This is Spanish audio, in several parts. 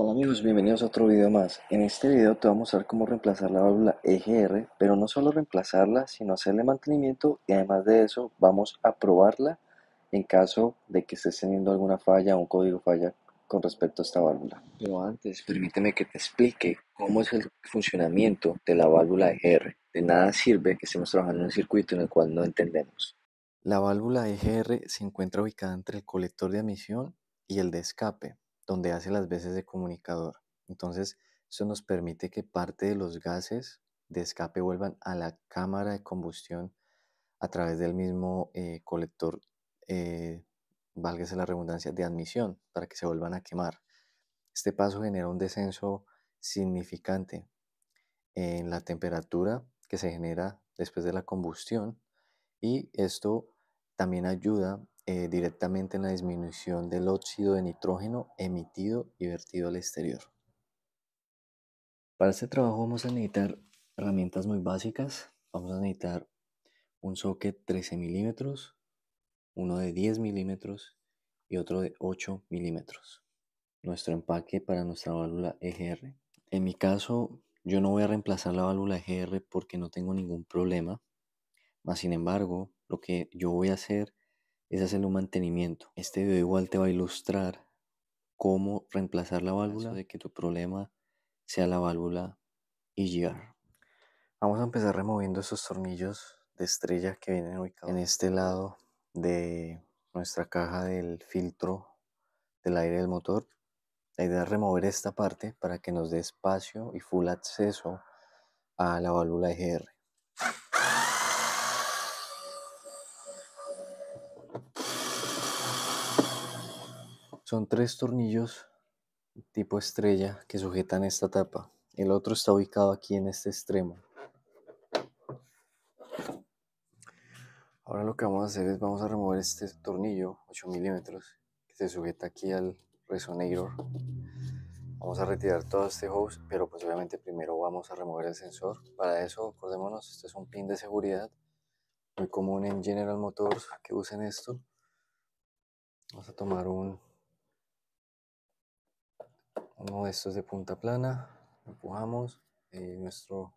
Hola amigos, bienvenidos a otro video más. En este video te voy a mostrar cómo reemplazar la válvula EGR, pero no solo reemplazarla, sino hacerle mantenimiento y además de eso vamos a probarla en caso de que estés teniendo alguna falla o un código falla con respecto a esta válvula. Pero antes, permíteme que te explique cómo es el funcionamiento de la válvula EGR. De nada sirve que estemos trabajando en un circuito en el cual no entendemos. La válvula EGR se encuentra ubicada entre el colector de admisión y el de escape donde hace las veces de comunicador. Entonces, eso nos permite que parte de los gases de escape vuelvan a la cámara de combustión a través del mismo eh, colector, eh, válgase la redundancia, de admisión, para que se vuelvan a quemar. Este paso genera un descenso significante en la temperatura que se genera después de la combustión y esto también ayuda eh, directamente en la disminución del óxido de nitrógeno emitido y vertido al exterior. Para este trabajo vamos a necesitar herramientas muy básicas. Vamos a necesitar un socket 13 milímetros, uno de 10 milímetros y otro de 8 milímetros. Nuestro empaque para nuestra válvula EGR. En mi caso, yo no voy a reemplazar la válvula EGR porque no tengo ningún problema. Mas, sin embargo, lo que yo voy a hacer es hacerle un mantenimiento. Este video igual te va a ilustrar cómo reemplazar la válvula de que tu problema sea la válvula EGR. Vamos a empezar removiendo esos tornillos de estrella que vienen ubicados en este lado de nuestra caja del filtro del aire del motor. La idea es remover esta parte para que nos dé espacio y full acceso a la válvula EGR. Son tres tornillos tipo estrella que sujetan esta tapa. El otro está ubicado aquí en este extremo. Ahora lo que vamos a hacer es vamos a remover este tornillo 8 milímetros que se sujeta aquí al resonator. Vamos a retirar todo este hose, pero pues obviamente primero vamos a remover el sensor. Para eso, acordémonos, este es un pin de seguridad muy común en General Motors que usen esto. Vamos a tomar un uno de estos de punta plana, empujamos. Y nuestro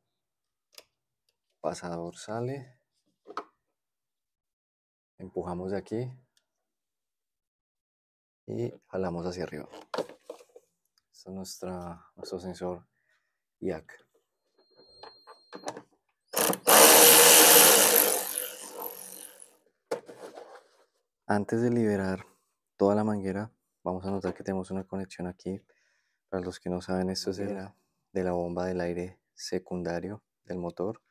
pasador sale, empujamos de aquí. Y jalamos hacia arriba. Este es nuestra, nuestro sensor IAC. Antes de liberar toda la manguera, vamos a notar que tenemos una conexión aquí para los que no saben, esto es de la, de la bomba del aire secundario del motor.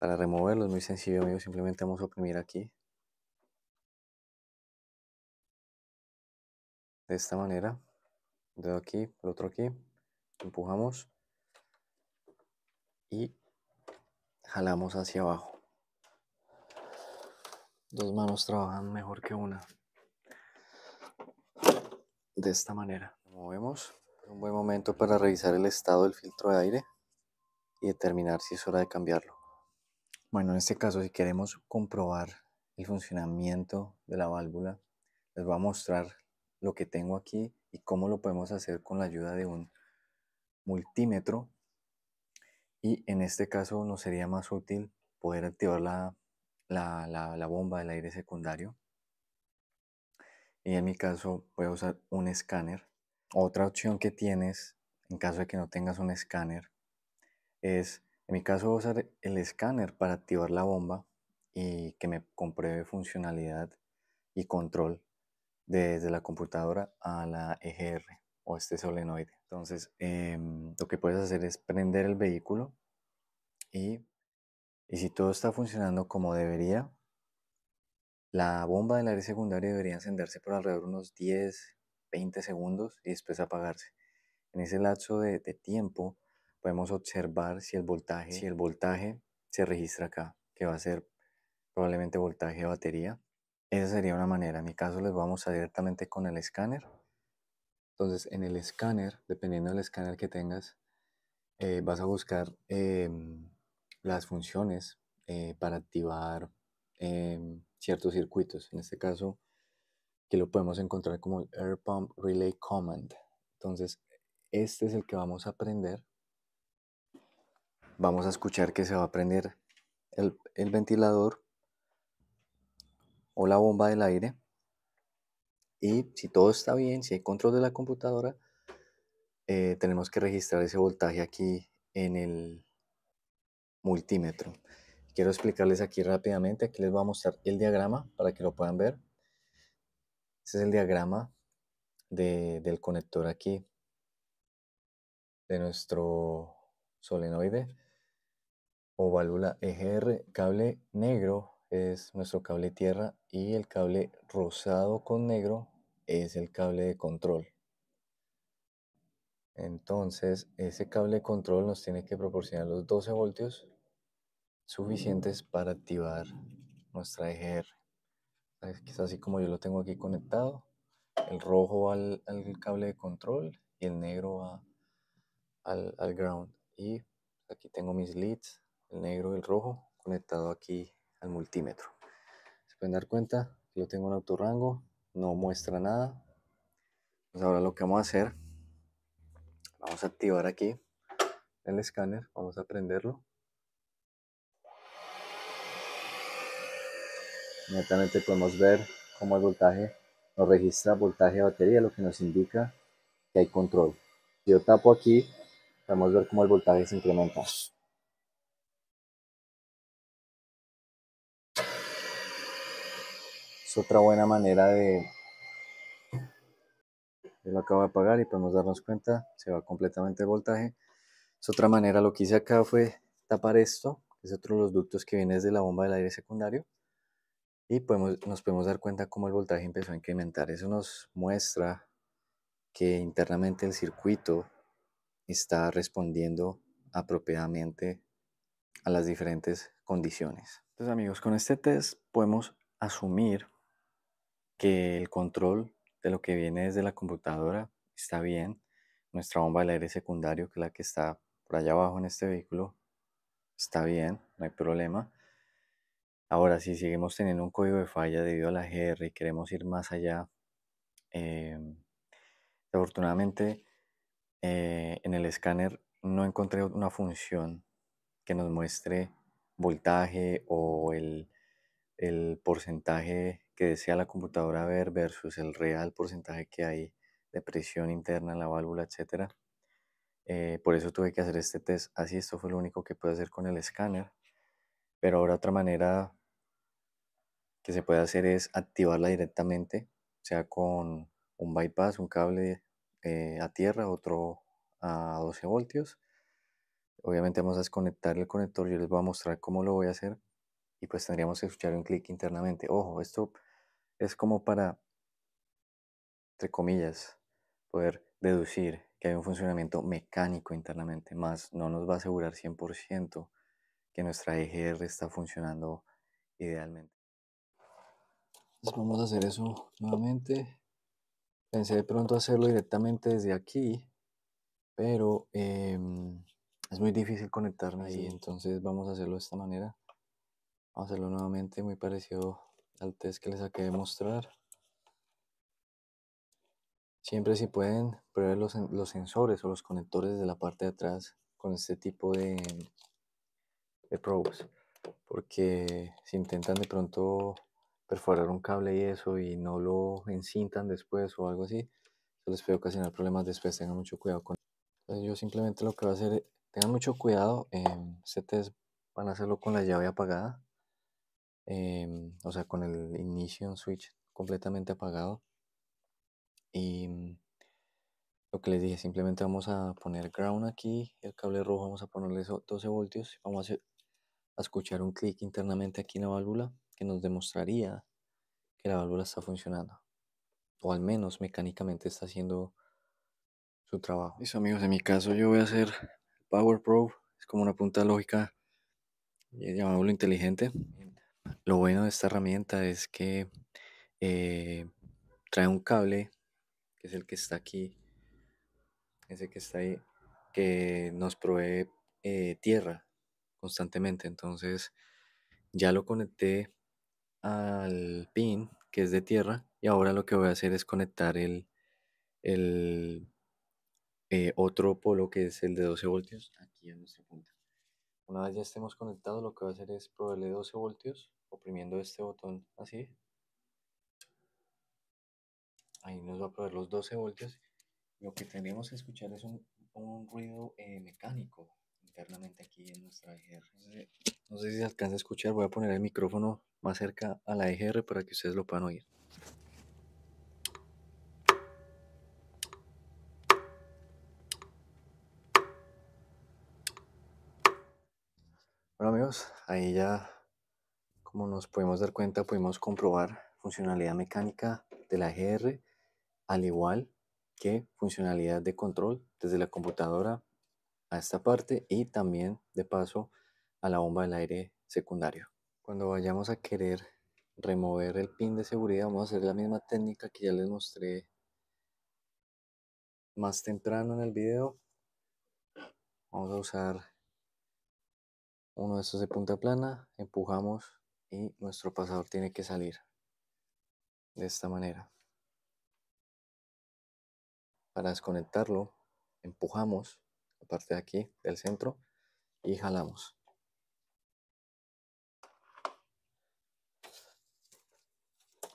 Para removerlo es muy sencillo, amigos. Simplemente vamos a oprimir aquí. De esta manera. dedo aquí, el otro aquí. Empujamos. Y jalamos hacia abajo. Dos manos trabajan mejor que una. De esta manera movemos. Un buen momento para revisar el estado del filtro de aire y determinar si es hora de cambiarlo. Bueno, en este caso, si queremos comprobar el funcionamiento de la válvula, les voy a mostrar lo que tengo aquí y cómo lo podemos hacer con la ayuda de un multímetro. Y en este caso nos sería más útil poder activar la, la, la bomba del aire secundario. Y en mi caso voy a usar un escáner otra opción que tienes, en caso de que no tengas un escáner, es, en mi caso, usar el escáner para activar la bomba y que me compruebe funcionalidad y control desde la computadora a la EGR o este solenoide. Entonces, em, lo que puedes hacer es prender el vehículo y, y si todo está funcionando como debería, la bomba del aire secundario debería encenderse por alrededor de unos 10, 20 segundos y después apagarse. En ese lapso de, tiempo podemos observar si el voltaje, si el voltaje se registra acá, que va a ser probablemente voltaje de batería. Esa sería una manera. En mi caso les vamos a directamente con el escáner. Entonces en el escáner, dependiendo del escáner que tengas, eh, vas a buscar em, las funciones eh, para activar em, ciertos circuitos. En este caso, que lo podemos encontrar como el Air Pump Relay Command. Entonces, este es el que vamos a prender. Vamos a escuchar que se va a prender el, el ventilador o la bomba del aire. Y si todo está bien, si hay control de la computadora, eh, tenemos que registrar ese voltaje aquí en el multímetro. Quiero explicarles aquí rápidamente, aquí les voy a mostrar el diagrama para que lo puedan ver. Este es el diagrama del conector aquí de nuestro solenoide o válvula EGR. Cable negro es nuestro cable tierra y el cable rosado con negro es el cable de control. Entonces, ese cable de control nos tiene que proporcionar los 12 voltios suficientes para activar nuestra EGR. Es así como yo lo tengo aquí conectado. El rojo va al, cable de control y el negro al, al ground. Y aquí tengo mis leads, el negro y el rojo, conectado aquí al multímetro. Se pueden dar cuenta que lo tengo en autorrango, no muestra nada. Pues ahora lo que vamos a hacer, vamos a activar aquí el escáner, vamos a prenderlo. Inmediatamente podemos ver cómo el voltaje nos registra voltaje de batería, lo que nos indica que hay control. Si yo tapo aquí, podemos ver cómo el voltaje se incrementa. Es otra buena manera de... Yo lo acabo de apagar y podemos darnos cuenta, se va completamente el voltaje. Es otra manera, lo que hice acá fue tapar esto, que es otro de los ductos que viene desde la bomba del aire secundario y podemos, nos podemos dar cuenta cómo el voltaje empezó a incrementar. Eso nos muestra que internamente el circuito está respondiendo apropiadamente a las diferentes condiciones. Entonces amigos, con este test podemos asumir que el control de lo que viene desde la computadora está bien. Nuestra bomba del aire secundario, que es la que está por allá abajo en este vehículo, está bien, no hay problema. Ahora, si seguimos teniendo un código de falla debido a la GR y queremos ir más allá, eh, afortunadamente eh, en el escáner no encontré una función que nos muestre voltaje o el, porcentaje que desea la computadora ver versus el real porcentaje que hay de presión interna en la válvula, etc. Eh, por eso tuve que hacer este test. Así esto fue lo único que pude hacer con el escáner. Pero ahora otra manera que se puede hacer es activarla directamente, sea con un bypass, un cable eh, a tierra, otro a 12 voltios. Obviamente vamos a desconectar el conector, yo les voy a mostrar cómo lo voy a hacer y pues tendríamos que escuchar un clic internamente. Ojo, esto es como para, entre comillas, poder deducir que hay un funcionamiento mecánico internamente, más no nos va a asegurar 100% que nuestra EGR está funcionando idealmente vamos a hacer eso nuevamente. Pensé de pronto hacerlo directamente desde aquí, pero em, es muy difícil conectarme ahí, entonces vamos a hacerlo de esta manera. Vamos a hacerlo nuevamente, muy parecido al test que les acabé de mostrar. Siempre si pueden, prueben los, los sensores o los conectores de la parte de atrás con este tipo de, de probes. Porque si intentan de pronto perforar un cable y eso y no lo encintan después o algo así, eso les puede ocasionar problemas después, tengan mucho cuidado con Entonces yo simplemente lo que voy a hacer, tengan mucho cuidado, test van a hacerlo con la llave apagada, em, o sea con el ignition switch completamente apagado y lo que les dije, simplemente vamos a poner ground aquí, el cable rojo vamos a ponerle 12 voltios, vamos a, a escuchar un clic internamente aquí en la válvula que nos demostraría que la válvula está funcionando. O al menos mecánicamente está haciendo su trabajo. Eso amigos, en mi caso yo voy a hacer Power Probe. Es como una punta lógica, llamémoslo inteligente. Lo bueno de esta herramienta es que eh, trae un cable, que es el que está aquí, ese que está ahí, que nos provee eh, tierra constantemente. Entonces ya lo conecté al pin que es de tierra y ahora lo que voy a hacer es conectar el, el, eh, otro polo que es el de 12 voltios aquí en nuestra punta. Una vez ya estemos conectados, lo que va a hacer es proveerle 12 voltios, oprimiendo este botón así. Ahí nos va a proveer los 12 voltios. Lo que tendríamos que escuchar es un, ruido eh, mecánico internamente aquí en nuestra EGR. No sé si se alcanza a escuchar, voy a poner el micrófono más cerca a la EGR para que ustedes lo puedan oír. Bueno amigos, ahí ya como nos podemos dar cuenta pudimos comprobar funcionalidad mecánica de la EGR al igual que funcionalidad de control desde la computadora a esta parte y también de paso a la bomba del aire secundario. Cuando vayamos a querer remover el pin de seguridad vamos a hacer la misma técnica que ya les mostré más temprano en el video. Vamos a usar uno de estos de punta plana, empujamos y nuestro pasador tiene que salir de esta manera. Para desconectarlo, empujamos la parte de aquí del centro y jalamos.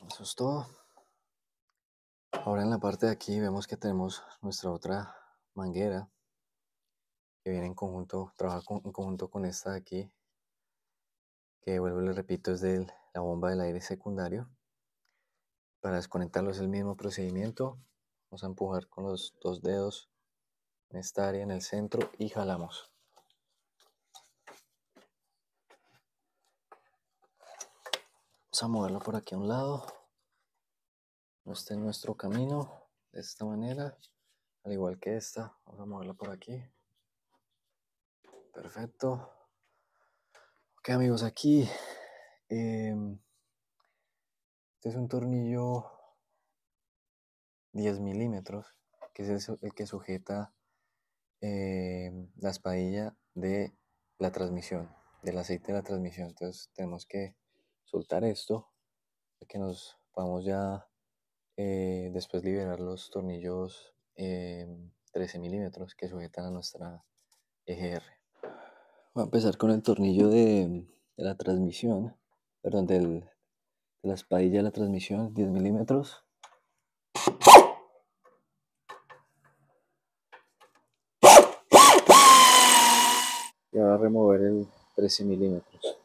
Eso es todo. Ahora en la parte de aquí vemos que tenemos nuestra otra manguera que viene en conjunto, trabaja en conjunto con esta de aquí, que vuelvo y le repito es de la bomba del aire secundario. Para desconectarlo es el mismo procedimiento. Vamos a empujar con los dos dedos en esta área en el centro y jalamos. Vamos a moverlo por aquí a un lado. No está en nuestro camino de esta manera, al igual que esta. Vamos a moverlo por aquí. Perfecto. Ok amigos, aquí em, este es un tornillo 10 milímetros, que es el, que sujeta em, la espadilla de la transmisión, del aceite de la transmisión. Entonces tenemos que soltar esto, para que nos podamos ya eh, después liberar los tornillos 13 em, milímetros que sujetan a nuestra EGR. Voy a empezar con el tornillo de, la transmisión, perdón, del, de la espadilla de la transmisión, 10 milímetros. Ahora remover el 13 milímetros.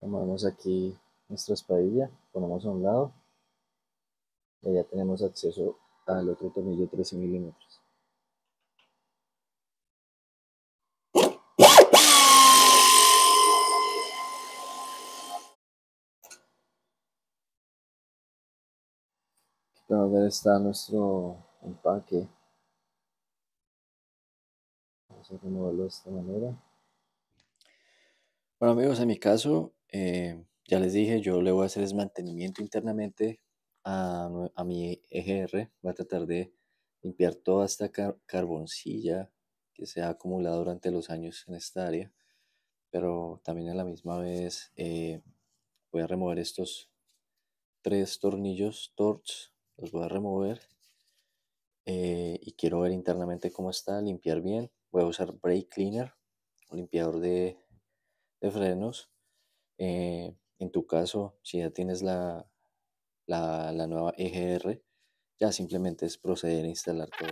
Tomamos aquí nuestra espadilla, ponemos a un lado y ya tenemos acceso al otro tornillo de 13 milímetros. A ver está nuestro empaque. Vamos a removerlo de esta manera. Bueno amigos, en mi caso eh, ya les dije, yo le voy a hacer desmantenimiento internamente a, mi EGR. Voy a tratar de limpiar toda esta carboncilla que se ha acumulado durante los años en esta área. Pero también a la misma vez eh, voy a remover estos tres tornillos torch. Los voy a remover. Eh, y quiero ver internamente cómo está, limpiar bien. Voy a usar brake cleaner, un limpiador de frenos eh, en tu caso, si ya tienes la, la, la nueva EGR, ya simplemente es proceder a instalar todo.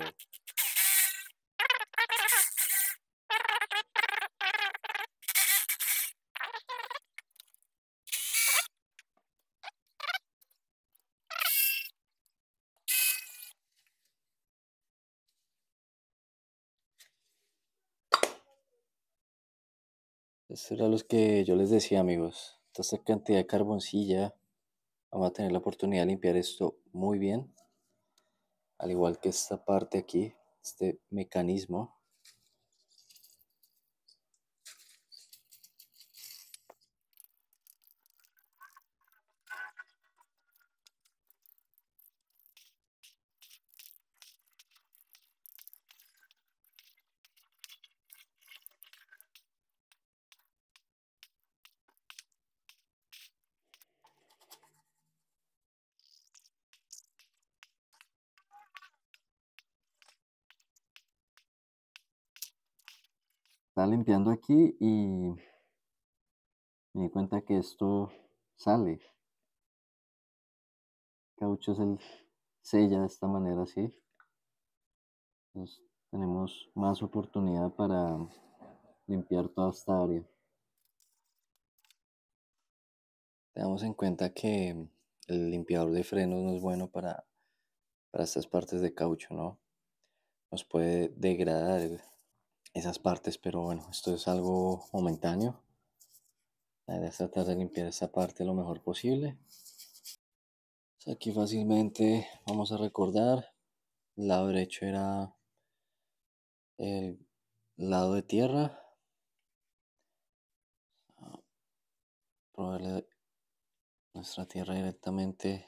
Eso era lo que yo les decía, amigos. Esta cantidad de carboncilla. Vamos a tener la oportunidad de limpiar esto muy bien. Al igual que esta parte aquí, este mecanismo. Estaba limpiando aquí y me di cuenta que esto sale. Caucho es el sella de esta manera así. Entonces, tenemos más oportunidad para limpiar toda esta área. Tengamos en cuenta que el limpiador de frenos no es bueno para, para estas partes de caucho, ¿no? Nos puede degradar esas partes, pero bueno, esto es algo momentáneo. La idea tratar de limpiar esta parte lo mejor posible. Aquí fácilmente vamos a recordar, el lado derecho era el lado de tierra. Probarle nuestra tierra directamente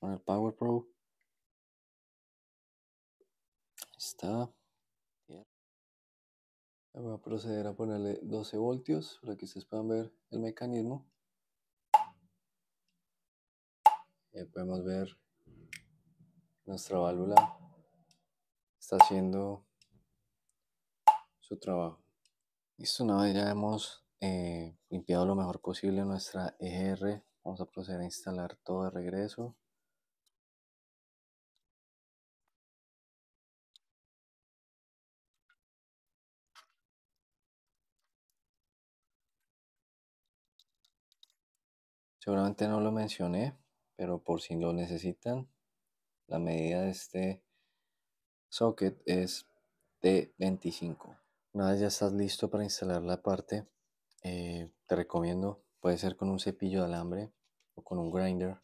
con el Power Pro. Ahí está. Voy a proceder a ponerle 12 voltios para que ustedes puedan ver el mecanismo. Ahí podemos ver nuestra válvula está haciendo su trabajo. Listo, una vez ya hemos eh, limpiado lo mejor posible nuestra EGR, vamos a proceder a instalar todo de regreso. Seguramente no lo mencioné, pero por si lo necesitan, la medida de este socket es de 25. Una vez ya estás listo para instalar la parte, eh, te recomiendo, puede ser con un cepillo de alambre o con un grinder,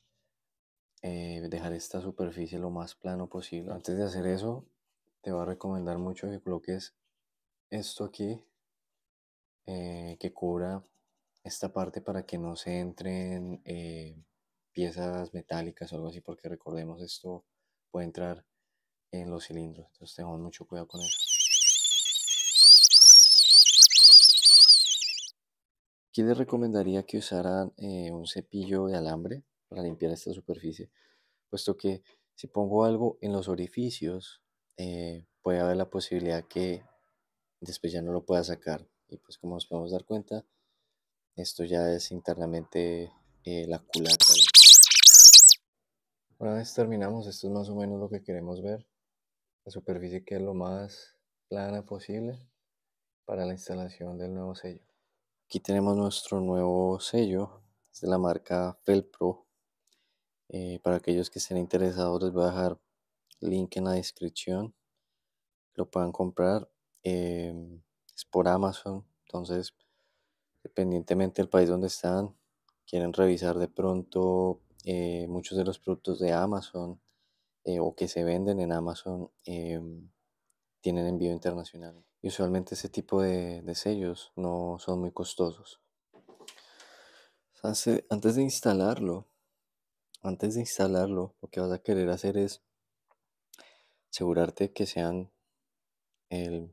eh, dejar esta superficie lo más plano posible. Antes de hacer eso, te va a recomendar mucho que coloques esto aquí, eh, que cubra esta parte para que no se entren eh, piezas metálicas o algo así, porque recordemos esto puede entrar en los cilindros, entonces tenemos mucho cuidado con eso. Aquí les recomendaría que usaran eh, un cepillo de alambre para limpiar esta superficie, puesto que si pongo algo en los orificios, eh, puede haber la posibilidad que después ya no lo pueda sacar. Y pues como nos podemos dar cuenta, esto ya es internamente eh, la culata. Una vez terminamos, esto es más o menos lo que queremos ver. La superficie que es lo más plana posible para la instalación del nuevo sello. Aquí tenemos nuestro nuevo sello, es de la marca Felpro. Eh, para aquellos que estén interesados les voy a dejar link en la descripción. Lo puedan comprar. Eh, es por Amazon, entonces dependientemente del país donde están, quieren revisar de pronto eh, muchos de los productos de Amazon eh, o que se venden en Amazon em, tienen envío internacional. Y usualmente ese tipo de, sellos no son muy costosos. Antes de instalarlo, antes de instalarlo, lo que vas a querer hacer es asegurarte que sean de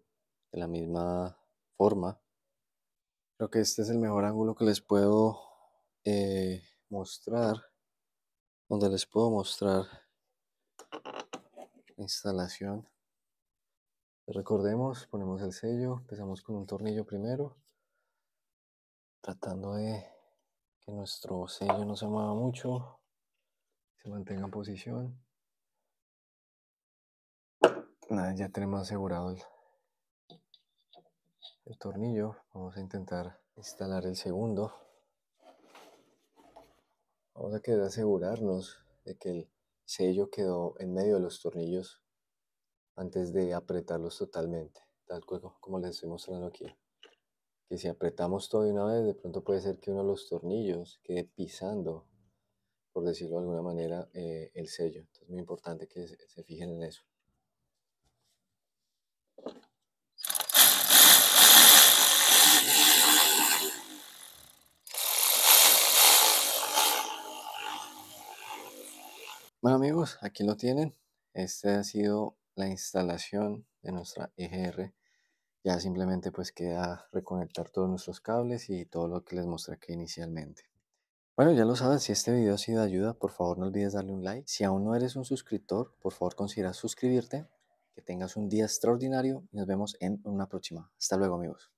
la misma forma Creo que este es el mejor ángulo que les puedo eh, mostrar. Donde les puedo mostrar la instalación. Recordemos, ponemos el sello, empezamos con un tornillo primero, tratando de que nuestro sello no se mueva mucho, se mantenga en posición. ya tenemos asegurado el, el tornillo. Vamos a intentar instalar el segundo. Vamos a querer asegurarnos de que el sello quedó en medio de los tornillos antes de apretarlos totalmente, tal como les estoy mostrando aquí. Que si apretamos todo de una vez, de pronto puede ser que uno de los tornillos quede pisando, por decirlo de alguna manera, eh, el sello. Entonces es muy importante que se fijen en eso. Bueno amigos, aquí lo tienen. Este ha sido la instalación de nuestra EGR. Ya simplemente pues queda reconectar todos nuestros cables y todo lo que les mostré aquí inicialmente. Bueno, ya lo sabes, si este video ha sido de ayuda, por favor no olvides darle un like. Si aún no eres un suscriptor, por favor considera suscribirte. Que tengas un día extraordinario y nos vemos en una próxima. Hasta luego amigos.